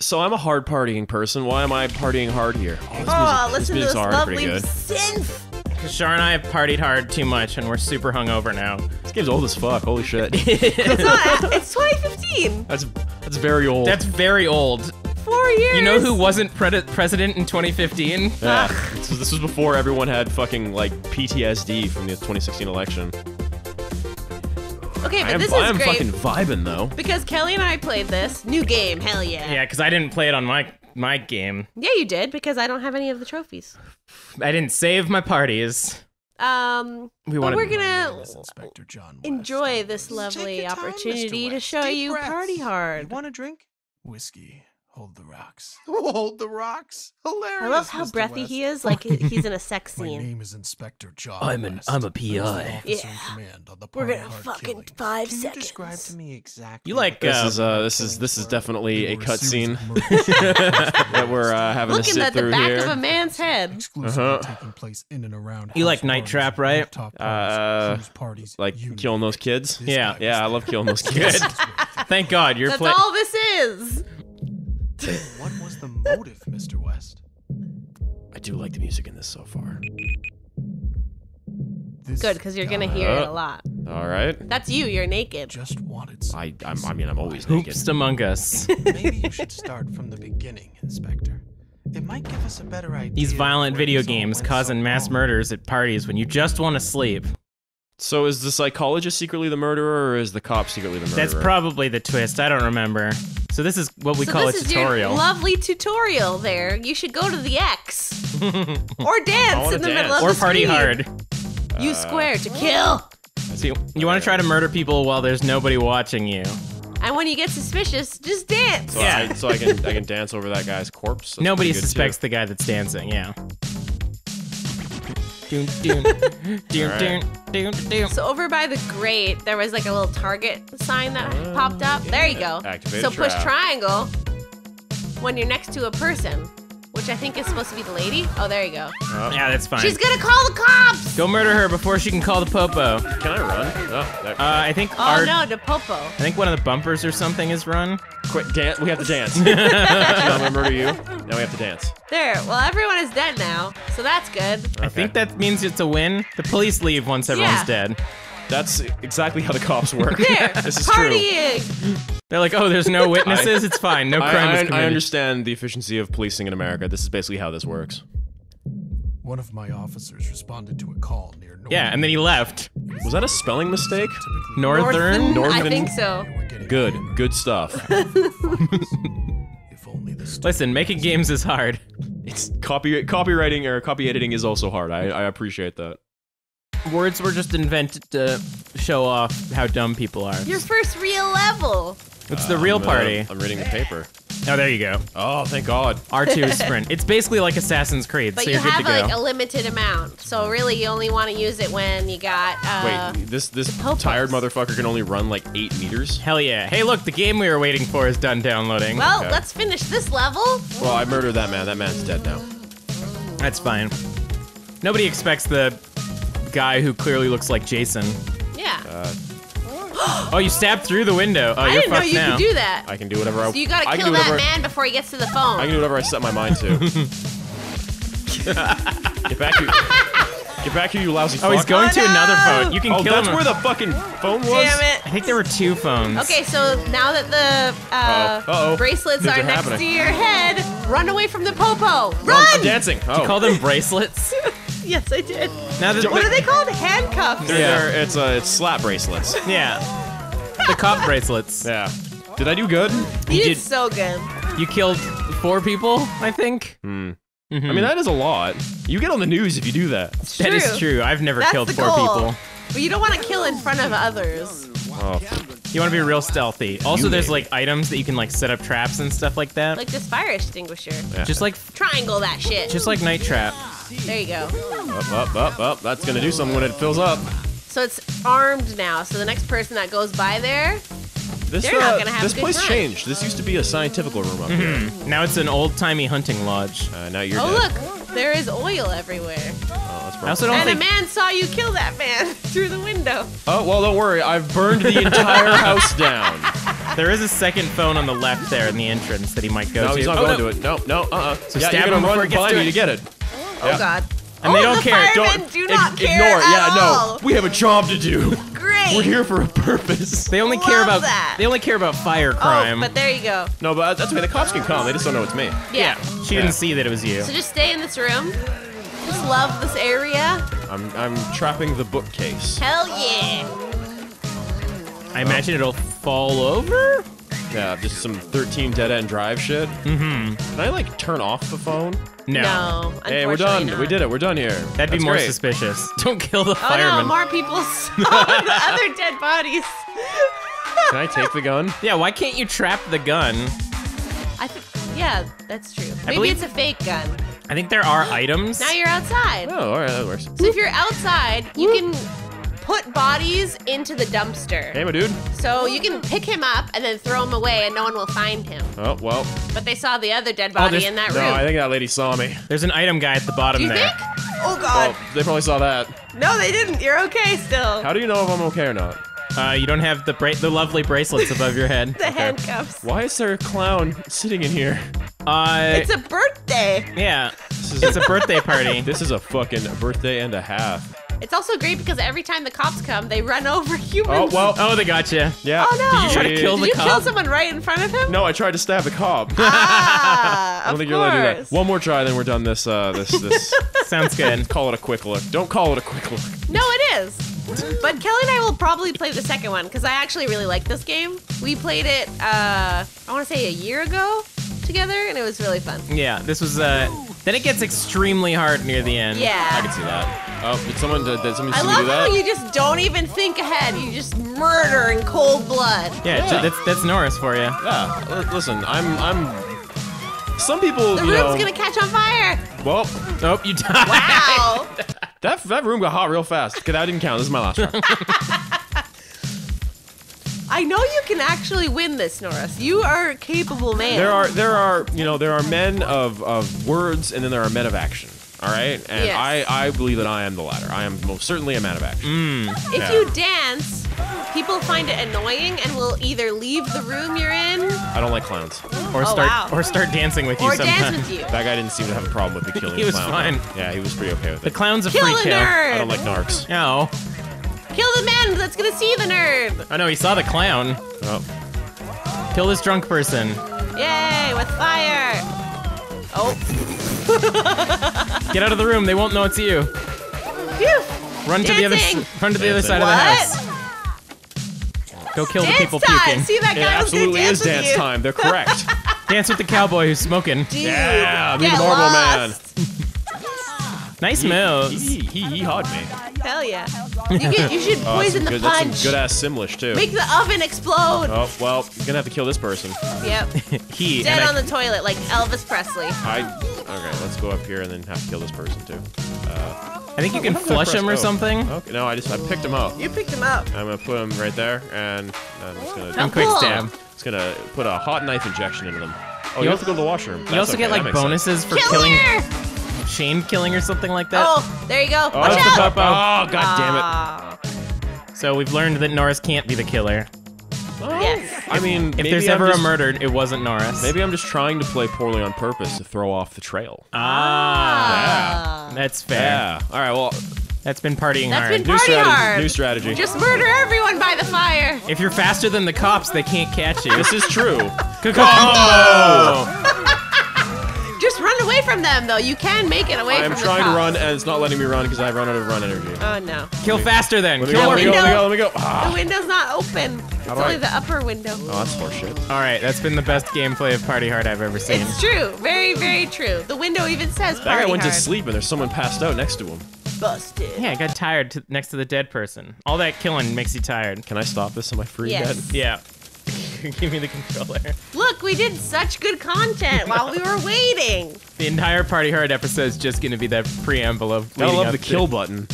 So I'm a hard partying person. Why am I partying hard here? Oh, this Oh, music, listen to music's this pretty lovely good. synth. Char and I have partied hard too much, and we're super hungover now. This game's old as fuck. Holy shit. It's not. It's 2015. that's that's very old. That's very old. Four years. You know who wasn't pre- president in 2015? yeah. This was before everyone had fucking like PTSD from the 2016 election. Okay, but I am, this I'm great fucking vibing though. because Kelly and I played this new game. Hell yeah. Yeah, because I didn't play it on my my game. Yeah, you did because I don't have any of the trophies. I didn't save my parties. Um, We but wanted- we're gonna Inspector John West. enjoy this Take lovely your time, opportunity to West. show Deep you breaths. party You hard. want a drink? Whiskey. Hold the rocks. Hold the rocks. Hilarious. I love how Mr. breathy West. he is, like he's in a sex scene. My name is Inspector John. I'm an- West. I'm a I was the PI. Yeah. on the We're gonna fucking killing. five Can you describe to me exactly? You like, This uh, is uh this is this is definitely a They were series cutscene that we're uh, having to sit through Looking sit at the back here. of a man's head. exclusively Uh-huh. taking place in and around. You like Night Trap, right? Uh, parties, like killing those kids. Yeah. Yeah, I love killing those kids. best with it. Thank God you're That's all this is. What was the motive, Mr. West? I do like the music in this so far. This Good, because you're gonna hear it a lot. All right. That's you. You're naked. just wanted some I I'm, I mean I'm always naked. Hoops among us. Maybe you should start from the beginning, Inspector. It might give us a better idea. These violent video games causing so mass murders at parties when you just want to sleep. So is the psychologist secretly the murderer, or is the cop secretly the murderer? That's probably the twist. I don't remember. So this is what we so call this a is your tutorial. lovely tutorial. There, you should go to the X or dance in the dance. middle of or the party screen. hard. Use uh, square to kill. So you, you want to try to murder people while there's nobody watching you. And when you get suspicious, just dance. So, Yeah. I, so I can I can dance over that guy's corpse. That's Nobody suspects too. the guy that's dancing. Yeah. Doon, doon, doon, Alright. doon, doon, doon. So over by the grate, there was like a little target sign that popped up. There you go. Activate so a push triangle when you're next to a person, which I think is supposed to be the lady. Oh, there you go. Yeah, that's fine. She's gonna call the cops. Go murder her before she can call the popo. Uh, Can I run? Oh, there. I think Oh our, no, the popo. I think one of the bumpers or something is run. Quick, dance. We have to dance. Actually, I'm gonna murder you. Now we have to dance. There. Well, everyone is dead now, so that's good. I think that means it's a win. The police leave once everyone's Yeah. dead. That's exactly how the cops work. There. this is true. Partying. They're like, oh, there's no witnesses. it's fine. No crime I, was I understand the efficiency of policing in America. This is basically how this works. One of my officers responded to a call near Northern. Yeah, and then he left. Was that a spelling mistake? Typically, Northern. I Northern- think so. they were getting Good, good stuff. If only the Listen, making games is hard. it's copy copywriting or copy editing is also hard. I, I appreciate that. Words were just invented to show off how dumb people are. Your first real level. It's the real I'm, uh, party. I'm reading the paper. Oh, there you go. Oh, thank God. R2 is sprint. It's basically like Assassin's Creed, But so you you're good have to go. like a limited amount, so really you only want to use it when you got. Uh, Wait, this this popos. tired motherfucker can only run like eight meters. Hell yeah. Hey, look, the game we were waiting for is done downloading. Well, Okay. let's finish this level. Well, I murdered that man. That man's dead now. That's fine. Nobody expects the guy who clearly looks like Jason. Yeah. Oh, you stabbed through the window. Oh, I you're didn't know fucked you now. could do that. I can do whatever I. so you gotta I can kill do that whatever, man before he gets to the phone. I can do whatever I set my mind to. get back here! Get back here, you lousy Oh, he's going Oh, to another no! phone. You can Oh, kill that's him. where the fucking phone was. Damn it. I think there were two phones. Okay, so now that the uh, Uh-oh. Uh-oh. bracelets Things are are next happening. to your head, run away from the popo. Oh, Run! I'm dancing. Oh, Call them bracelets. yes, I did. Now that What are they called? Handcuffs. They're, Yeah. they're- it's uh, it's slap bracelets. Yeah. The cop bracelets. Yeah. Did I do good? You did did- so good. You killed four people, I think. Hmm. Mhm. I mean, that is a lot. You get on the news if you do that. That is true. I've never That's killed the four goal. people. But you don't want to kill in front of others. Oh, You want to be real stealthy. Also, You there's made like items that you can like set up traps and stuff like that. Like this fire extinguisher. just like Triangle that shit. just like Night Trap. there you go. up, up, up, up. That's gonna do something when it fills up. So it's armed now. So the next person that goes by there, This They're not uh, gonna have this a good place time. changed. This used to be a scientific room up here. Now it's an old timey hunting lodge. Uh, now you're oh dead. look, there is oil everywhere. Oh, that's oh, I also don't And a think man saw you kill that man through the window. Oh well, don't worry. I've burned the entire house down. There is a second phone on the left there in the entrance that he might go No, to. he's not Oh, going no. to it. No, no, uh-uh. So yeah, stab you're him gonna before run it gets behind to you it. to get it. Oh Yeah. God. And they oh, don't the care. Firemen Don't do ig- care ignore it. at Yeah, all. no. We have a job to do. Great. We're here for a purpose. They only Love care about that. they only care about fire Oh, crime. but there you go. No, but that's okay. The cops can come. They just don't know it's me. Yeah. She Yeah. didn't see that it was you. So just stay in this room. Just love this area. I'm I'm trapping the bookcase. Hell yeah. I imagine it'll fall over. Yeah, just some 13 dead end drive shit. Mm-hmm. Can I like turn off the phone? No. No. Hey, we're done. unfortunately We did it. We're done here. That'd be more great. suspicious. Don't kill the Oh fireman. no, more people saw the other dead bodies. Can I take the gun? yeah, why can't you trap the gun? I think, yeah, that's true. Maybe believe- it's a fake gun. I think there are items. Now you're outside. Oh, all right, that works. So if you're outside, you can put bodies into the dumpster. Hey, my dude. So you can pick him up and then throw him away, and no one will find him. Oh well. But they saw the other dead body there's- in that room. No. I think that lady saw me. There's an item guy at the bottom Do you there. think? Oh God! Well, they probably saw that. No, they didn't. You're okay still. How do you know if I'm okay or not? Uh, you don't have the bra- the lovely bracelets above your head. the handcuffs. Why is there a clown sitting in here? Uh, It's a birthday. yeah, is- it's a birthday party. This is a fucking birthday and a half. It's also great because every time the cops come, they run over humans. Oh well. Oh, they got you. Yeah. Oh, no. Did you try to kill Did the you kill someone right in front of him? No, I tried to stab the cop. Ah, I don't of think you're allowed to do course. that. One more try, then we're done. This, uh, this, this. Sounds good. call it a quick look. Don't call it a quick look. No, it is. But Kelly and I will probably play the second one because I actually really like this game. We played it, uh, I want to say a year ago together, and it was really fun. Yeah, this was. Uh, then it gets extremely hard near the end. Yeah. I can see that. Oh, did someone did, did somebody I see me love do how you just don't even think ahead. You just murder in cold blood. Yeah, Yeah. that's that's Norris for you. Yeah. l- Listen, I'm I'm. Some people, The you room's know. gonna catch on fire. Well, Nope, you died. Wow. that that room got hot real fast. Okay, that didn't count. This is my last round. I know you can actually win this, Norris. You are a capable man. there are there are you know there are men of of words and then there are men of action. All right, and Yes. I I believe that I am the latter. I am most certainly a man of action. If Yeah. you dance, people find it annoying and will either leave the room you're in I don't like clowns. Or Oh, start wow. or start dancing with you or sometime. dance with you. That guy didn't seem to have a problem with me killing He a was clown. fine. Yeah, he was pretty okay with it. The it. clown's a Kill free the kill. nerd. I don't like narcs. No. Kill the man that's gonna see the nerd. Oh no, he saw the clown. Oh, Kill this drunk person. Yay, with fire. Oh, Get out of the room. They won't know it's you. phew. Run to the other run to the other Dancing. side of the house. Go kill the people time. puking. See that it guy was absolutely dance is with dance you. time. They're correct. Dance with the cowboy who's smoking. Dude, Yeah, me get the Marble Man. Nice moves. he he he hawed me. Hell yeah. You, get, you should Oh, that's poison some the good, that's punch. some good ass Simlish too. Make the oven explode. Oh well, you're gonna have to kill this person. Yep. He Dead and on I, the toilet like Elvis Presley. I okay. Let's go up here and then have to kill this person too. Uh, I think you oh, can What did I flush him or Oh. something. Okay, no, I just I picked him up. You picked him up. I'm gonna put him right there, and uh, I'm just gonna Oh, quick cool. stab. just gonna put a hot knife injection into them. Oh, you, You have to go to the washroom. You also okay, get that like makes sense. bonuses for Kill killing her! shame killing or something like that. Oh, there you go. Oh, Watch that's the out. pop- Oh, god damn it. Ah, So we've learned that Norris can't be the killer. yes. I mean, If maybe there's I'm ever just, a murder, it wasn't Norris. maybe I'm just trying to play poorly on purpose to throw off the trail. Ah, that's fair. Yeah. All right. Well, That's been partying That's hard. been new Party strategy. hard. New strategy. Just murder everyone by the fire. if you're faster than the cops, they can't catch you. this is true. Combo! Just run away from them, though. You can make it away I am from trying the to cops. run, and it's not letting me run because I've run out of run energy. Oh no. Kill faster then. Let me Kill go. more Let me go. people. Let me go. Let me go. The Ah. window's not open. It's How do only I- the upper window. Oh, that's horseshit. All right, that's been the best gameplay of Party Hard I've ever seen. It's true. Very, very true. The window even says That party guy went hard. to sleep, and there's someone passed out next to him. Busted. Yeah, I got tired to, next to the dead person. All that killing makes you tired. Can I stop this? Am I free Yes. yet? Yeah. Give me the controller. Look, we did such good content while we were waiting. The entire Party Hard episode is just going to be that preamble of Gotta love up the to- kill button.